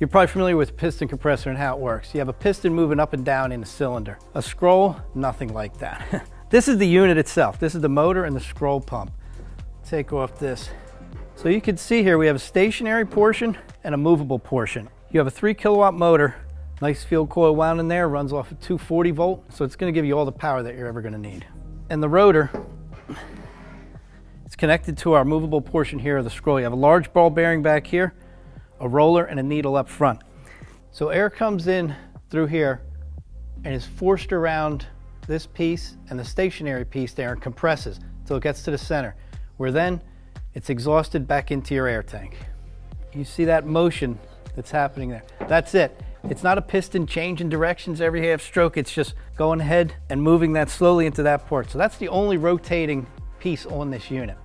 You're probably familiar with piston compressor and how it works. You have a piston moving up and down in a cylinder. A scroll, nothing like that. this is the unit itself. This is the motor and the scroll pump. Take off this. So you can see here we have a stationary portion and a movable portion. You have a three kilowatt motor, nice field coil wound in there, runs off of 240 volt, so it's gonna give you all the power that you're ever gonna need. And the rotor, it's connected to our movable portion here of the scroll. You have a large ball bearing back here, a roller and a needle up front. So air comes in through here and is forced around this piece and the stationary piece there and compresses until it gets to the center, where then it's exhausted back into your air tank. You see that motion that's happening there. That's it. It's not a piston changing directions every half stroke. It's just going ahead and moving that slowly into that port. So that's the only rotating piece on this unit.